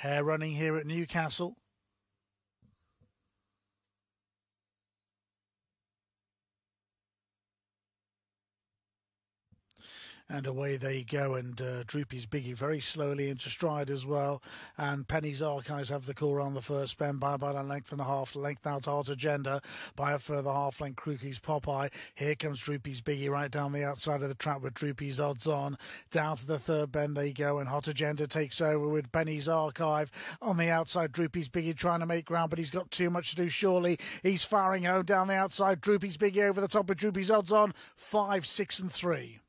Hare running here at Newcastle. And away they go, and uh, Droopys Biggy very slowly into stride as well. And Penny's Archives have the call on the first bend by about a length and a half. Length out Hot Agenda by a further half length. Crookie's Popeye. Here comes Droopys Biggy right down the outside of the track with Droopys Odds On. Down to the third bend they go, and Hot Agenda takes over with Penny's Archive on the outside. Droopys Biggy trying to make ground, but he's got too much to do. Surely he's firing home down the outside. Droopys Biggy over the top with Droopys Odds On five, six, and three.